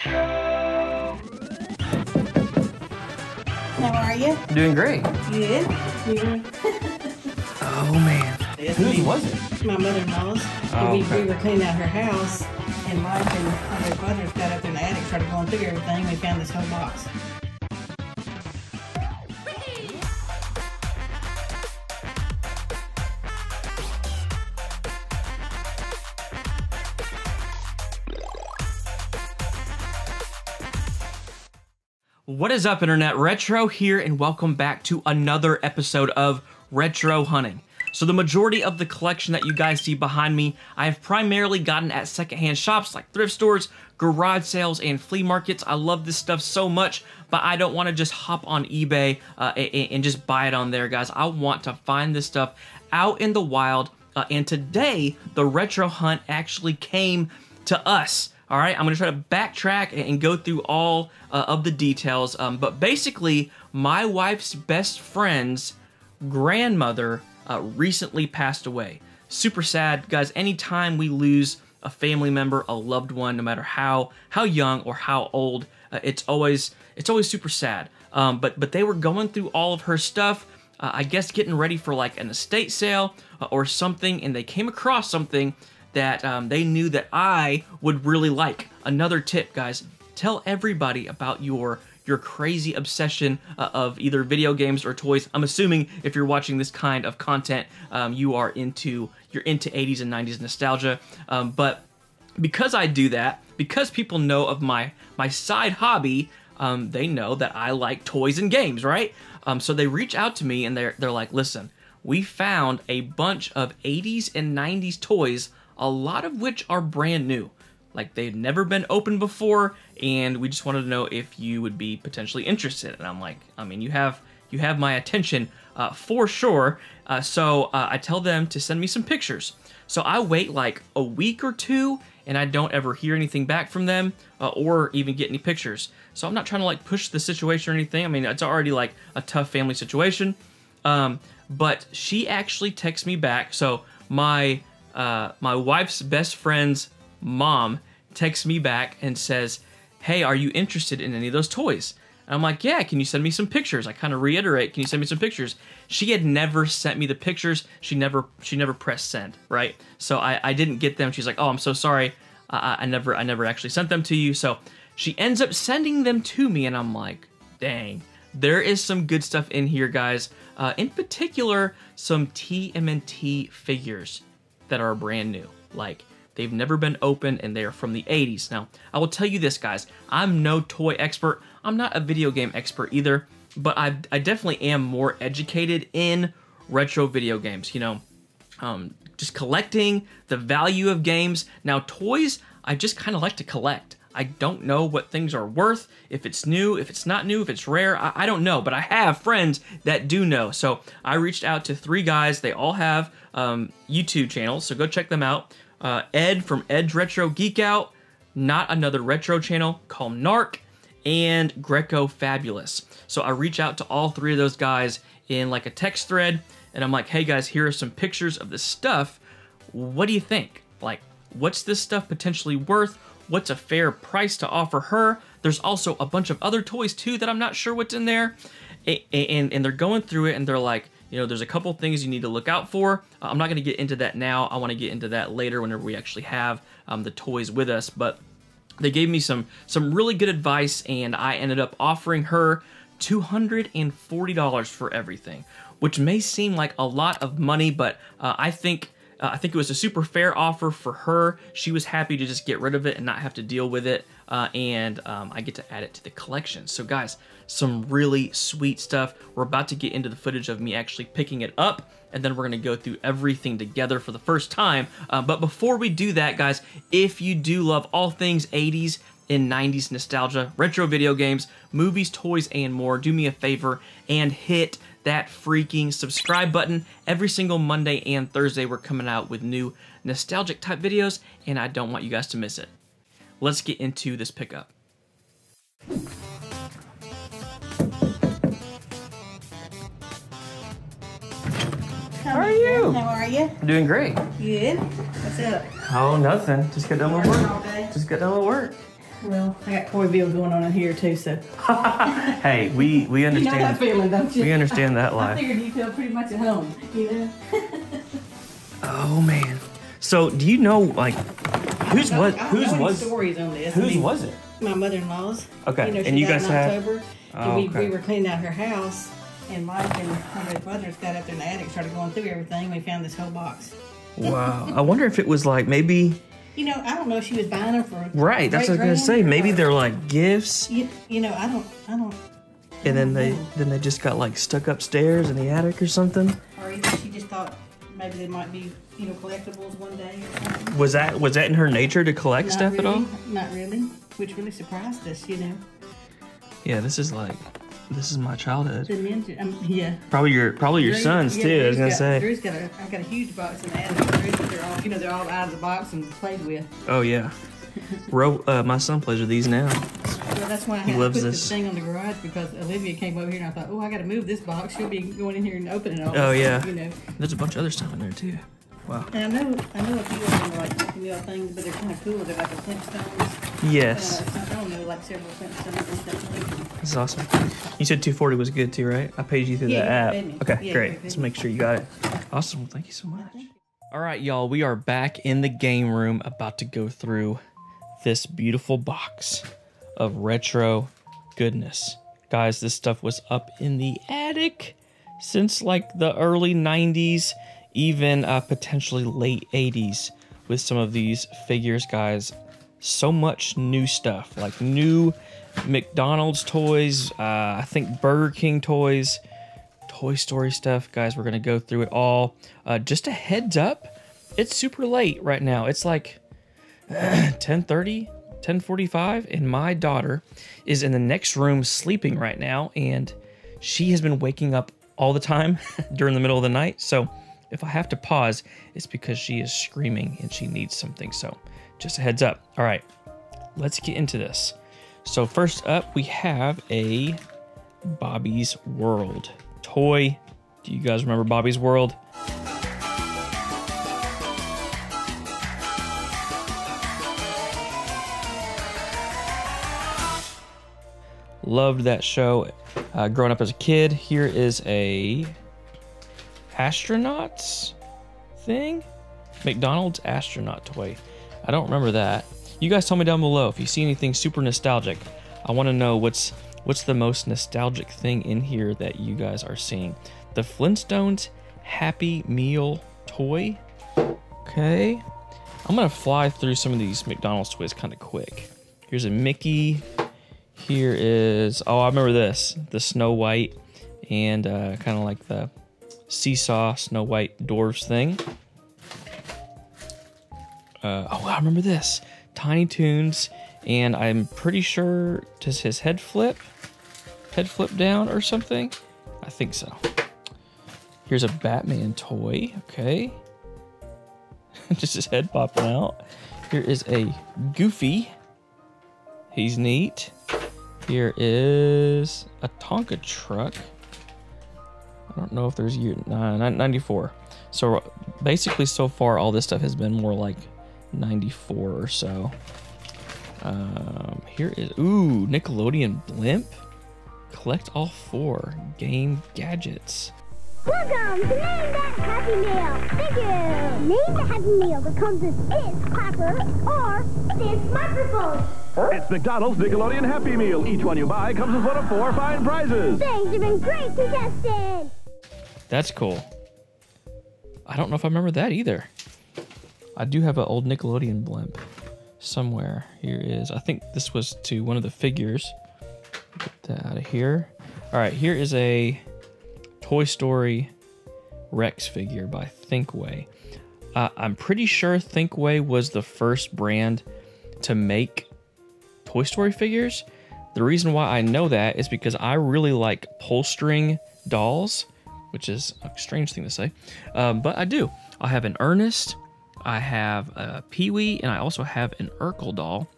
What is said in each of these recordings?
How are you? Doing great. Good. You're Oh man. Whose was it? my mother-in-law's. Oh, we, okay. we were cleaning out her house, and Mike and other brothers got up in the attic, started going through everything. We found this whole box. What is up, Internet? Retro here, and welcome back to another episode of Retro Hunting. So, the majority of the collection that you guys see behind me, I have primarily gotten at secondhand shops like thrift stores, garage sales, and flea markets. I love this stuff so much, but I don't want to just hop on eBay uh, a- a- and just buy it on there, guys. I want to find this stuff out in the wild. Uh, and today, the Retro Hunt actually came to us. All right, I'm gonna try to backtrack and go through all uh, of the details. Um, but basically, my wife's best friend's grandmother uh, recently passed away. Super sad, guys. Anytime we lose a family member, a loved one, no matter how how young or how old, uh, it's always it's always super sad. Um, but but they were going through all of her stuff. Uh, I guess getting ready for like an estate sale uh, or something, and they came across something that um, they knew that I would really like. Another tip, guys: tell everybody about your your crazy obsession uh, of either video games or toys. I'm assuming if you're watching this kind of content, um, you are into you're into 80s and 90s nostalgia. Um, but because I do that, because people know of my my side hobby, um, they know that I like toys and games, right? Um, so they reach out to me and they're they're like, listen, we found a bunch of 80s and 90s toys, a lot of which are brand new. Like they've never been opened before, and we just wanted to know if you would be potentially interested. And I'm like, I mean, you have you have my attention uh, for sure. Uh, so uh, I tell them to send me some pictures. So I wait like a week or two, and I don't ever hear anything back from them uh, or even get any pictures. So I'm not trying to like push the situation or anything. I mean, it's already like a tough family situation. Um, but she actually texts me back. So my uh, my wife's best friend's mom texts me back and says, "Hey, are you interested in any of those toys?" And I'm like, "Yeah, can you send me some pictures?" I kind of reiterate, "Can you send me some pictures?" She had never sent me the pictures. She never she never pressed send, right? So I I didn't get them. She's like, "Oh, I'm so sorry. I, I never I never actually sent them to you." So she ends up sending them to me, and I'm like, "Dang." There is some good stuff in here, guys. Uh, in particular, some TMNT figures that are brand new. Like, they've never been opened and they are from the 80s. Now, I will tell you this, guys. I'm no toy expert. I'm not a video game expert either, but I, I definitely am more educated in retro video games. You know, um, just collecting the value of games. Now, toys, I just kind of like to collect. I don't know what things are worth, if it's new, if it's not new, if it's rare. I, I don't know, but I have friends that do know. So I reached out to three guys. They all have um, YouTube channels, so go check them out. Uh, Ed from Ed's Retro Geek Out, not another retro channel called Narc, and Greco Fabulous. So I reach out to all three of those guys in like a text thread, and I'm like, hey guys, here are some pictures of this stuff. What do you think? Like, what's this stuff potentially worth? What's a fair price to offer her? There's also a bunch of other toys too that I'm not sure what's in there. A- a- And, and they're going through it and they're like, you know, there's a couple things you need to look out for. Uh, I'm not going to get into that now. I want to get into that later whenever we actually have um, the toys with us. But they gave me some some really good advice and I ended up offering her $240 for everything, which may seem like a lot of money, but uh, I think uh, I think it was a super fair offer for her. She was happy to just get rid of it and not have to deal with it, uh, and um, I get to add it to the collection. So, guys, some really sweet stuff. We're about to get into the footage of me actually picking it up, and then we're gonna go through everything together for the first time. Uh, but before we do that, guys, if you do love all things 80s in 90s nostalgia, retro video games, movies, toys, and more, do me a favor and hit that freaking subscribe button. Every single Monday and Thursday, we're coming out with new nostalgic type videos, and I don't want you guys to miss it. Let's get into this pickup. How are you? How are you? Doing great. Good. What's up? Oh, nothing. Just got done with work. day. Just got done with work. Well, I got Coyville going on in here too, so Hey, we we understand. you know that understand. feeling, don't you? We understand that life. I life. figured you feel pretty much at home, you know. Oh man. So do you know like whose I- was I don't whose know was stories on this. I mean, was it? My mother-in-law's. Okay, You know, she and you guys in had- October, Oh, and we, okay. we were cleaning out her house, and Mike and one of his brothers got up there in the attic, started going through everything. We found this whole box. Wow. I wonder if it was like maybe You know, I don't know if she was buying them for right. That's what I was gonna say. Maybe they're like gifts, You, you know, I don't, I don't. and then they then they just got like stuck upstairs in the attic or something. Or either she just thought maybe they might be, you know, collectibles one day or something. Was that was that in her nature to collect Not stuff really, at all? Not really, which really surprised us, you know. Yeah, this is like this is my childhood. The ninja, um, yeah. Probably your probably your Drew- sons yeah, too. I was gonna got, say. Drew's got a, I've got a huge box in the attic. Drew's, they're all, you know, they're all out of the box and played with. Oh yeah. Ro, uh, my son plays with these now. Well, that's why I had to loves put this. this thing on the garage because Olivia came over here and I thought, oh, I got to move this box. She'll be going in here and opening it all. Oh, yeah. You know, There's a bunch of other stuff in there too. Wow. and I know, I know a few of them are like you know things, but they're kind of cool. They're like a Flintstones. Yes. Uh, I don't know, like several Flintstones. This is awesome. You said 240 was good too, right? I paid you through Yeah, the app. Okay, Yeah, great. Let's make sure you got it. Awesome. Well, thank you so much. All right, y'all. We are back in the game room about to go through this beautiful box of retro goodness. Guys, this stuff was up in the attic since like the early 90s, even uh, potentially late 80s with some of these figures, guys. So much new stuff, like new McDonald's toys, uh, I think Burger King toys, Toy Story stuff. Guys, we're going to go through it all. Uh, just a heads up, it's super late right now. It's like 10:30, 10:45 and my daughter is in the next room sleeping right now and she has been waking up all the time during the middle of the night. So, if I have to pause, it's because she is screaming and she needs something. So, just a heads up. All right. Let's get into this. So, first up, we have a Bobby's World toy. Do you guys remember Bobby's World? Loved that show uh, growing up as a kid. Here is a astronauts thing, McDonald's astronaut toy. I don't remember that. You guys tell me down below if you see anything super nostalgic. I want to know what's what's the most nostalgic thing in here that you guys are seeing. The Flintstones Happy Meal toy. Okay. I'm gonna fly through some of these McDonald's toys kind of quick. Here's a Mickey. Here is oh I remember this the Snow White and uh, kind of like the seesaw Snow White dwarves thing. Uh, oh I remember this Tiny Toons and I'm pretty sure does his head flip head flip down or something? I think so. Here's a Batman toy. Okay. Just his head popping out. Here is a Goofy. He's neat. Here is a Tonka truck. I don't know if there's year nah, not 94. So basically, so far, all this stuff has been more like 94 or so. Um, here is ooh Nickelodeon blimp. Collect all four game gadgets. Welcome to Name That Happy Meal. Thank you. Name the Happy Meal that comes with this clapper or this microphone. It's McDonald's Nickelodeon Happy Meal. Each one you buy comes with one of four fine prizes. Thanks, you've been great contestants. That's cool. I don't know if I remember that either. I do have an old Nickelodeon blimp somewhere. Here is, I think this was to one of the figures. Get that out of here. All right, here is a Toy Story Rex figure by Thinkway. Uh, I'm pretty sure Thinkway was the first brand to make Toy Story figures. The reason why I know that is because I really like pull-string dolls, which is a strange thing to say, um, but I do. I have an Ernest, I have a Pee Wee, and I also have an Urkel doll.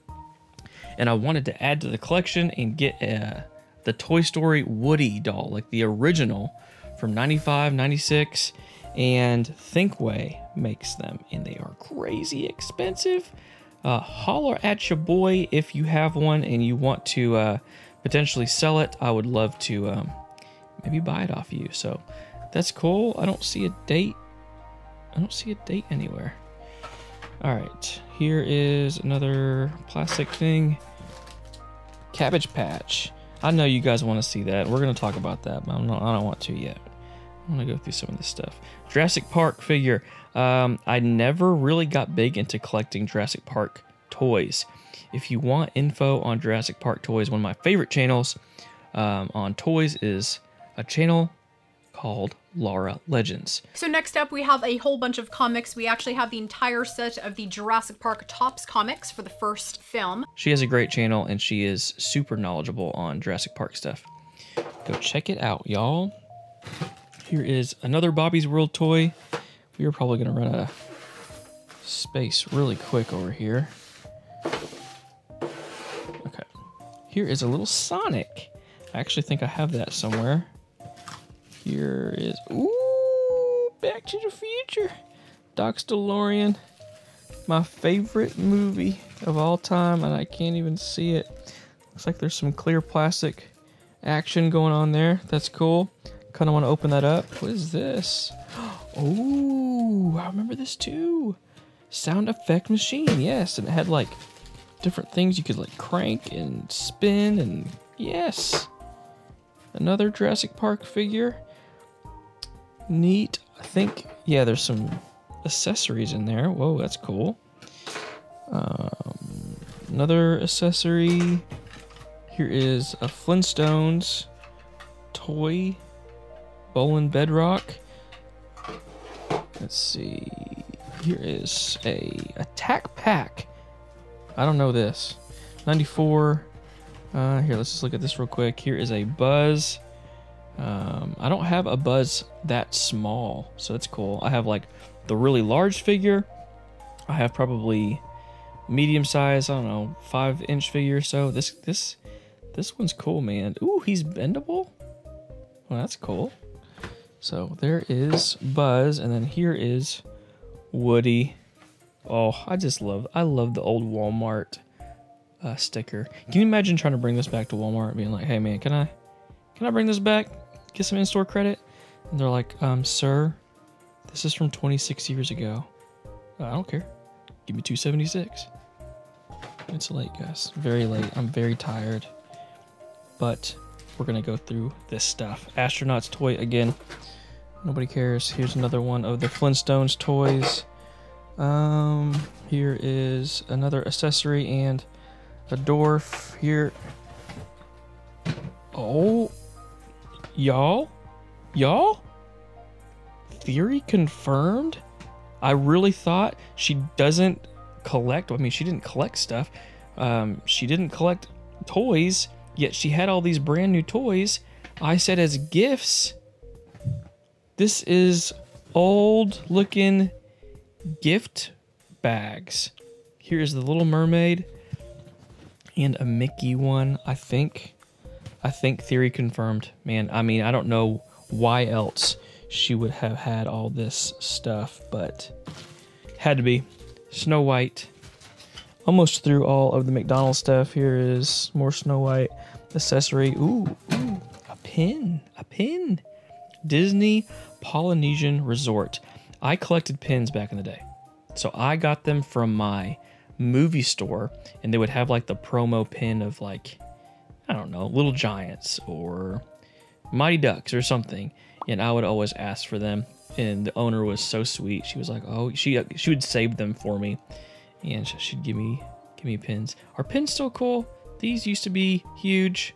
And I wanted to add to the collection and get uh, the Toy Story Woody doll, like the original from 95, 96. And Thinkway makes them, and they are crazy expensive. uh, holler at your boy if you have one and you want to uh, potentially sell it. I would love to um, maybe buy it off you. So that's cool. I don't see a date. I don't see a date anywhere. All right, here is another plastic thing. Cabbage Patch. I know you guys want to see that. We're gonna talk about that, but not, I don't want to yet. I want to go through some of this stuff. Jurassic Park figure. Um, I never really got big into collecting Jurassic Park toys. If you want info on Jurassic Park toys, one of my favorite channels um, on toys is a channel called Laura Legends. So next up, we have a whole bunch of comics. We actually have the entire set of the Jurassic Park Topps comics for the first film. She has a great channel and she is super knowledgeable on Jurassic Park stuff. Go check it out, y'all. Here is another Bobby's World toy. We are probably going to run out of space really quick over here. Okay. Here is a little Sonic. I actually think I have that somewhere. Here is ooh, Back to the Future. Doc DeLorean, my favorite movie of all time, and I can't even see it. Looks like there's some clear plastic action going on there. That's cool. Kind of want to open that up. What is this? Oh, I remember this too. Sound effect machine, yes, and it had like different things you could like crank and spin, and yes, another Jurassic Park figure. Neat. I think, yeah, there's some accessories in there. Whoa, that's cool. Um, another accessory. Here is a Flintstones toy Bolin Bedrock. Let's see. Here is a attack pack. I don't know this. 94. Uh, here, let's just look at this real quick. Here is a Buzz. Um, I don't have a Buzz that small, so that's cool. I have like the really large figure. I have probably medium size. I don't know, five inch figure. or So this this this one's cool, man. Ooh, he's bendable. Well, that's cool. So there is Buzz, and then here is Woody. Oh, I just love I love the old Walmart uh, sticker. Can you imagine trying to bring this back to Walmart and being like, "Hey, man, can I can I bring this back? Get some in-store credit?" And they're like, "Um, sir, this is from 26 years ago. I don't care. Give me 276." It's late, guys. Very late. I'm very tired. But we're gonna go through this stuff. Astronauts toy again. Nobody cares. Here's another one of the Flintstones toys. Um, here is another accessory and a dwarf here. Oh, y'all, y'all. Theory confirmed. I really thought she doesn't collect. I mean, she didn't collect stuff. Um, she didn't collect toys. Yet she had all these brand new toys. I said as gifts. This is old looking gift bags. Here's the Little Mermaid and a Mickey one, I think. I think theory confirmed. Man, I mean, I don't know why else she would have had all this stuff, but had to be. Snow White. Almost through all of the McDonald's stuff. Here is more Snow White accessory. Ooh, ooh, a pin, a pin. Disney Polynesian Resort. I collected pins back in the day. So I got them from my movie store and they would have like the promo pin of like I don't know, Little Giants or Mighty Ducks or something. And I would always ask for them. And the owner was so sweet. She was like, "Oh, she uh, she would save them for me." And she'd give me give me pins. Are pins still cool? These used to be huge,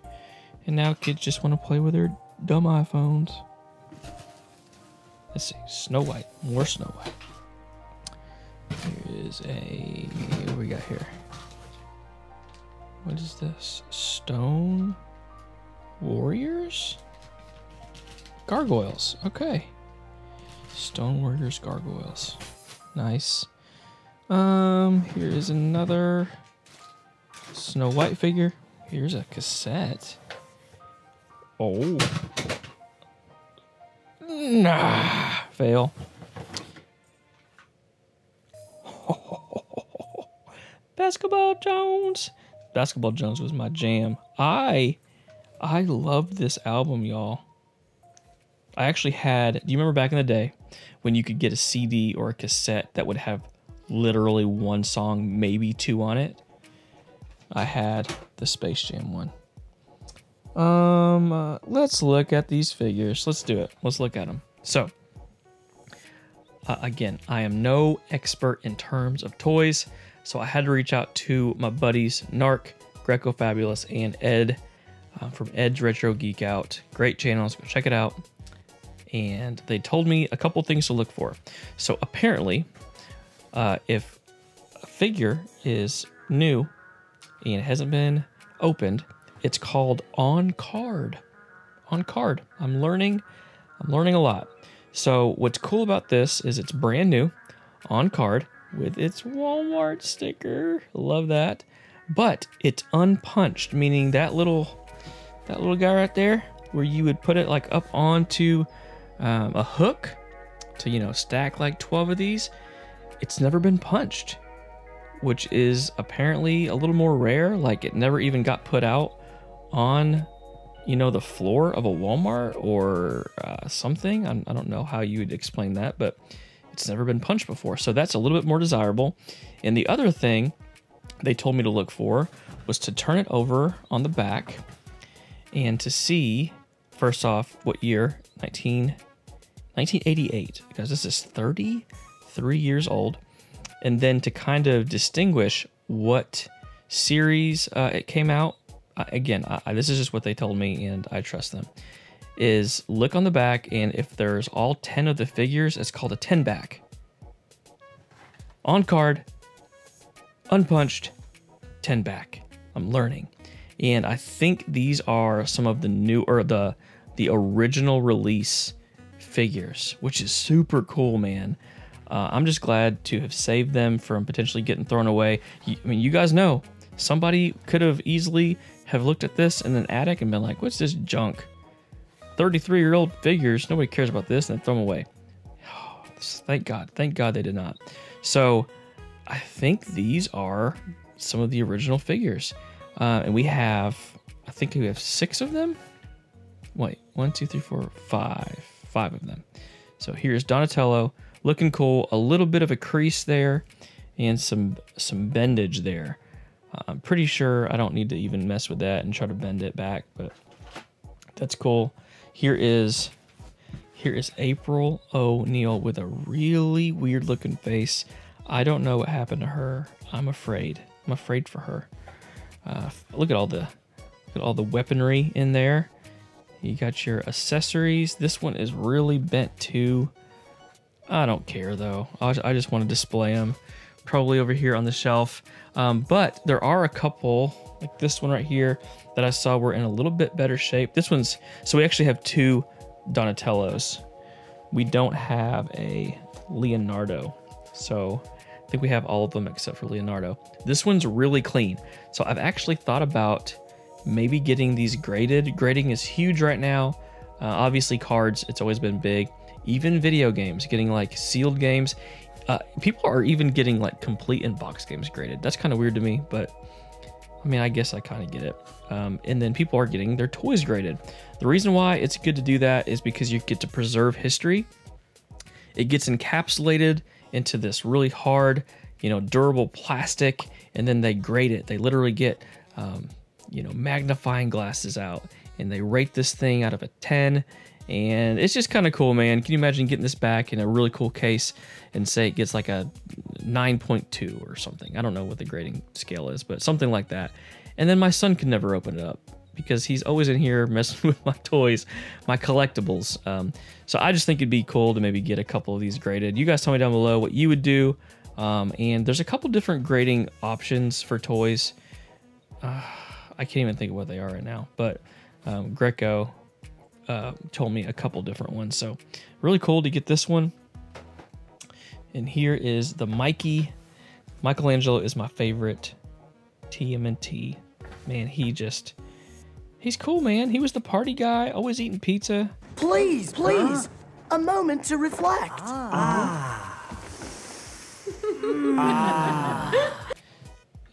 and now kids just want to play with their dumb iPhones. Let's see, Snow White, more Snow White. Here is a what we got here. What is this? Stone Warriors? Gargoyles. Okay. Stone Warriors Gargoyles. Nice. Um, here is another Snow White figure. Here's a cassette. Oh. Nah. Fail. Basketball Jones. Basketball Jones was my jam. I I love this album, y'all. I actually had. Do you remember back in the day when you could get a CD or a cassette that would have literally one song, maybe two on it? I had the Space Jam one. Um, uh, let's look at these figures. Let's do it. Let's look at them. So, uh, again, I am no expert in terms of toys, so I had to reach out to my buddies Narc, Greco Fabulous, and Ed uh, from Ed's Retro Geek Out. Great channels, go check it out. And they told me a couple things to look for. So apparently, uh, if a figure is new and hasn't been opened, it's called on card. On card. I'm learning. I'm learning a lot. So what's cool about this is it's brand new, on card with its Walmart sticker. Love that. But it's unpunched, meaning that little that little guy right there, where you would put it like up onto um, a hook to you know stack like 12 of these. It's never been punched, which is apparently a little more rare. Like it never even got put out on you know the floor of a Walmart or uh, something. I'm, I do not know how you would explain that, but it's never been punched before, so that's a little bit more desirable. And the other thing they told me to look for was to turn it over on the back and to see first off what year? 19 1988 because this is 33 years old. And then to kind of distinguish what series uh, it came out uh, again I, this is just what they told me and i trust them is look on the back and if there's all 10 of the figures it's called a 10 back on card unpunched 10 back i'm learning and I think these are some of the new or the the original release figures, which is super cool, man. Uh, I'm just glad to have saved them from potentially getting thrown away. I mean, you guys know somebody could have easily have looked at this in an attic and been like, "What's this junk? 33 year old figures. Nobody cares about this," and throw them away. thank God. Thank God they did not. So, I think these are some of the original figures. Uh, and we have, I think we have six of them. Wait, one, two, three, four, five. Five of them. So here's Donatello, looking cool. A little bit of a crease there, and some some bendage there. Uh, I'm pretty sure I don't need to even mess with that and try to bend it back, but that's cool. Here is here is April O'Neil with a really weird looking face. I don't know what happened to her. I'm afraid. I'm afraid for her. Uh, look at all the look at all the weaponry in there. You got your accessories. This one is really bent too. I don't care though. I just want to display them. Probably over here on the shelf. Um, but there are a couple, like this one right here, that I saw were in a little bit better shape. This one's, so we actually have two Donatellos. We don't have a Leonardo. So I think we have all of them except for Leonardo. This one's really clean. So I've actually thought about maybe getting these graded. Grading is huge right now. Uh, obviously, cards, it's always been big. Even video games, getting like sealed games. Uh, people are even getting like complete in box games graded. That's kind of weird to me, but I mean, I guess I kind of get it. Um, and then people are getting their toys graded. The reason why it's good to do that is because you get to preserve history. It gets encapsulated into this really hard, you know, durable plastic, and then they grade it. They literally get, um, you know, magnifying glasses out, and they rate this thing out of a 10. And it's just kind of cool, man. Can you imagine getting this back in a really cool case and say it gets like a 9.2 or something? I don't know what the grading scale is, but something like that. And then my son can never open it up because he's always in here messing with my toys, my collectibles. Um, so I just think it'd be cool to maybe get a couple of these graded. You guys tell me down below what you would do. Um, and there's a couple different grading options for toys. Uh, I can't even think of what they are right now, but um, Greco uh, told me a couple different ones. So really cool to get this one. And here is the Mikey. Michelangelo is my favorite TMNT. Man, he just He's cool, man. He was the party guy, always eating pizza. Please, please, huh? a moment to reflect. Ah. ah. You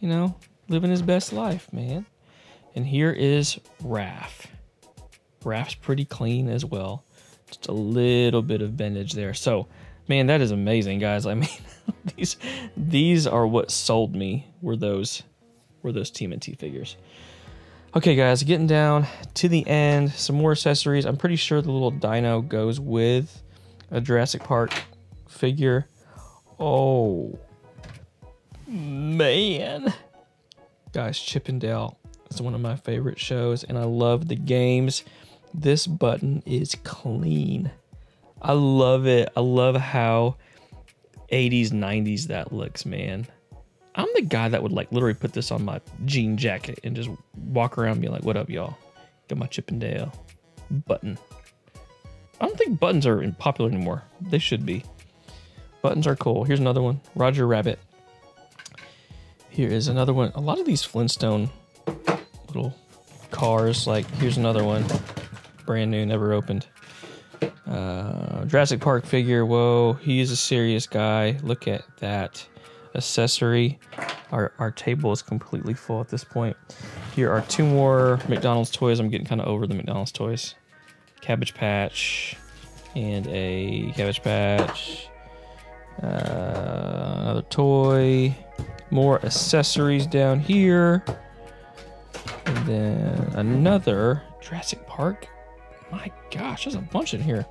you know, living his best life, man. And here is Raph. Raph's pretty clean as well. Just a little bit of bendage there. So, man, that is amazing, guys. I mean, these these are what sold me were those were those TMNT figures. Okay, guys, getting down to the end. Some more accessories. I'm pretty sure the little dino goes with a Jurassic Park figure. Oh, man. Guys, Chip 'n Dale is one of my favorite shows, and I love the games. This button is clean. I love it. I love how 80s, 90s that looks, man. I'm the guy that would like literally put this on my jean jacket and just walk around being like, what up, y'all? Got my Chip 'n Dale button. I don't think buttons are popular anymore. They should be. Buttons are cool. Here's another one. Roger Rabbit. Here is another one. A lot of these Flintstone little cars. Like, here's another one. Brand new, never opened. Uh, Jurassic Park figure. Whoa, he is a serious guy. Look at that accessory. Our, our table is completely full at this point. Here are two more McDonald's toys. I'm getting kind of over the McDonald's toys. Cabbage Patch and a Cabbage Patch. Uh, another toy. More accessories down here. And then another Jurassic Park. My gosh, there's a bunch in here.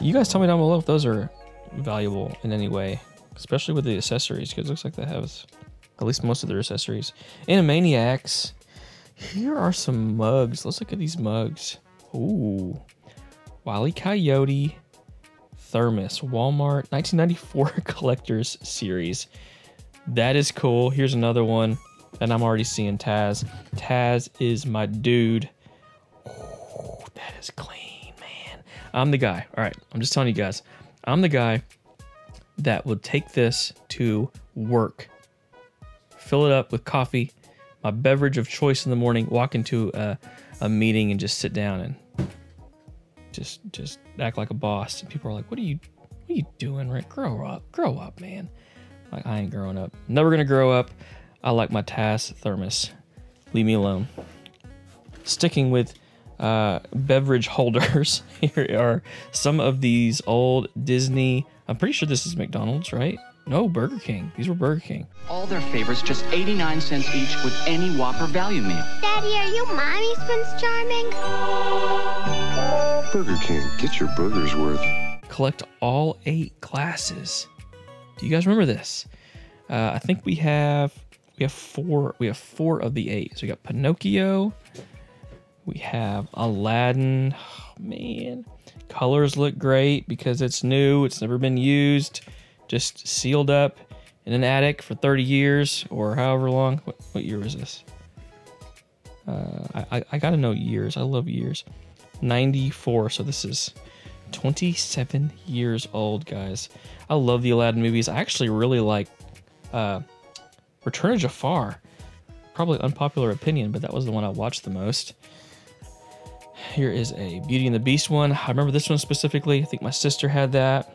You guys tell me down below if those are valuable in any way especially with the accessories, because it looks like they have at least most of their accessories. Animaniacs. Here are some mugs. Let's look at these mugs. Ooh. Wally Coyote Thermos. Walmart 1994 Collectors Series. That is cool. Here's another one. And I'm already seeing Taz. Taz is my dude. Is clean, man. I'm the guy. All right. I'm just telling you guys. I'm the guy that would take this to work, fill it up with coffee, my beverage of choice in the morning, walk into a, a meeting and just sit down and just just act like a boss. And people are like, "What are you, what are you doing, Rick? Grow up, grow up, man." Like I ain't growing up. Never gonna grow up. I like my Taz thermos. Leave me alone. Sticking with uh, beverage holders, here are some of these old Disney I'm pretty sure this is McDonald's, right? No, Burger King. These were Burger King. All their favorites just 89 cents each with any Whopper value meal. Daddy, are you Mommy's Prince Charming? Burger King, get your burgers worth. Collect all eight glasses. Do you guys remember this? Uh, I think we have we have four. We have four of the eight. So we got Pinocchio. We have Aladdin. Oh, man. Colors look great because it's new, it's never been used, just sealed up in an attic for 30 years or however long. What, what year was this? Uh, I, I gotta know years. I love years. 94, so this is 27 years old, guys. I love the Aladdin movies. I actually really like uh, Return of Jafar. Probably unpopular opinion, but that was the one I watched the most. Here is a Beauty and the Beast one. I remember this one specifically. I think my sister had that.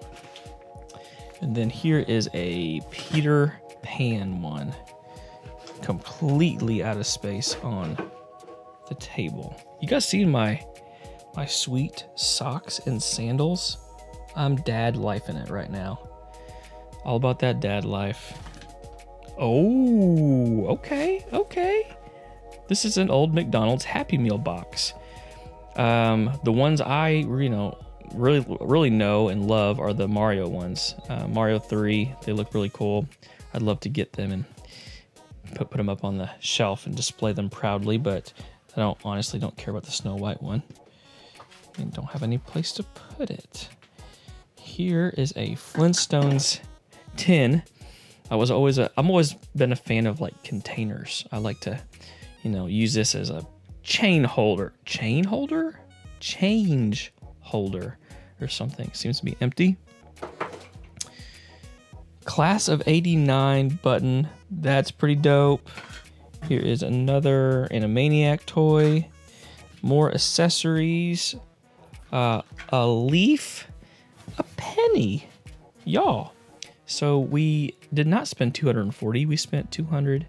And then here is a Peter Pan one. Completely out of space on the table. You guys see my my sweet socks and sandals? I'm dad life in it right now. All about that dad life. Oh, okay, okay. This is an old McDonald's Happy Meal box. Um, the ones I, you know, really, really know and love are the Mario ones. Uh, Mario 3, they look really cool. I'd love to get them and put, put them up on the shelf and display them proudly, but I don't honestly don't care about the Snow White one. And don't have any place to put it. Here is a Flintstones tin. I was always a, I'm always been a fan of like containers. I like to, you know, use this as a chain holder. Chain holder? Change holder or something. Seems to be empty. Class of 89 button. That's pretty dope. Here is another Animaniac toy. More accessories. Uh, a leaf. A penny. Y'all. So we did not spend 240. We spent 200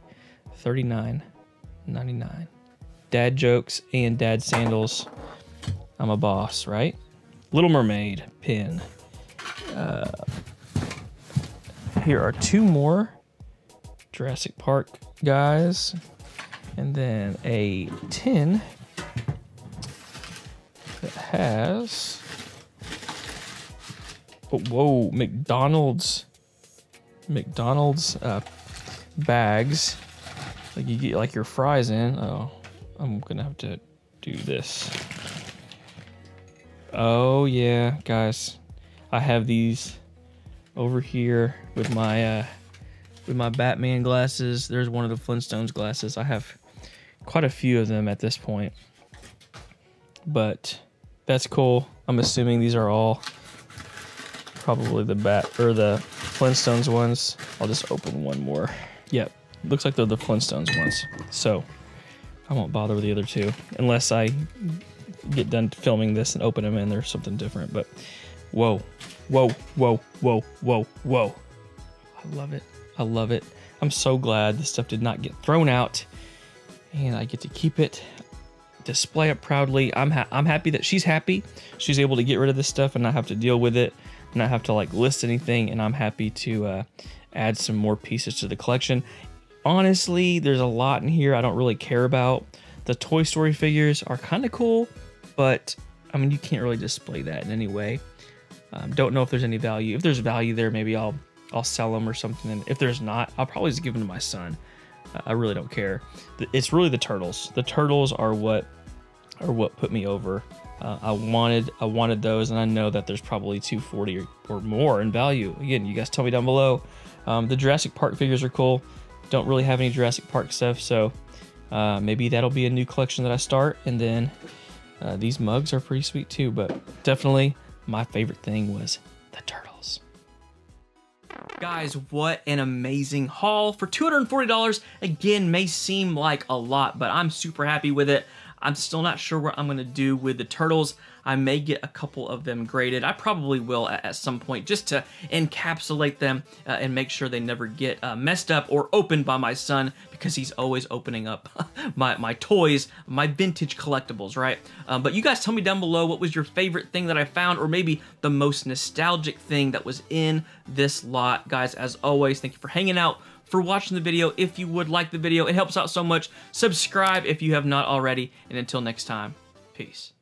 $39.99. Dad jokes and dad sandals. I'm a boss, right? Little Mermaid pin. Uh, here are two more Jurassic Park guys. And then a tin that has. Oh, whoa, McDonald's. McDonald's uh, bags. Like you get like your fries in. Oh, gonna have to do this. Oh yeah, guys. I have these over here with my uh with my Batman glasses. There's one of the Flintstones glasses. I have quite a few of them at this point. But that's cool. I'm assuming these are all probably the bat or the Flintstones ones. I'll just open one more. Yep. Looks like they're the Flintstones ones. So I won't bother with the other two unless I get done filming this and open them and there's something different. But whoa, whoa, whoa, whoa, whoa, whoa. I love it. I love it. I'm so glad this stuff did not get thrown out and I get to keep it, display it proudly. I'm ha- I'm happy that she's happy. She's able to get rid of this stuff and not have to deal with it, not have to like list anything. And I'm happy to uh, add some more pieces to the collection. Honestly, there's a lot in here I don't really care about. The Toy Story figures are kind of cool, but I mean you can't really display that in any way. Um, don't know if there's any value. If there's value there, maybe I'll I'll sell them or something. And if there's not, I'll probably just give them to my son. I really don't care. It's really the turtles. The turtles are what are what put me over. Uh, I wanted I wanted those, and I know that there's probably 240 or, or more in value. Again, you guys tell me down below. Um, the Jurassic Park figures are cool. Don't really have any Jurassic Park stuff, so uh, maybe that'll be a new collection that I start. And then uh, these mugs are pretty sweet too. But definitely my favorite thing was the turtles. Guys, what an amazing haul. For $240, again, may seem like a lot, but I'm super happy with it. I'm still not sure what I'm going to do with the turtles. I may get a couple of them graded. I probably will at, at some point just to encapsulate them uh, and make sure they never get uh, messed up or opened by my son because he's always opening up my, my toys, my vintage collectibles, right? Um, but you guys tell me down below what was your favorite thing that I found or maybe the most nostalgic thing that was in this lot. Guys, as always, thank you for hanging out for watching the video. If you would like the video, it helps out so much. Subscribe if you have not already. And until next time, peace.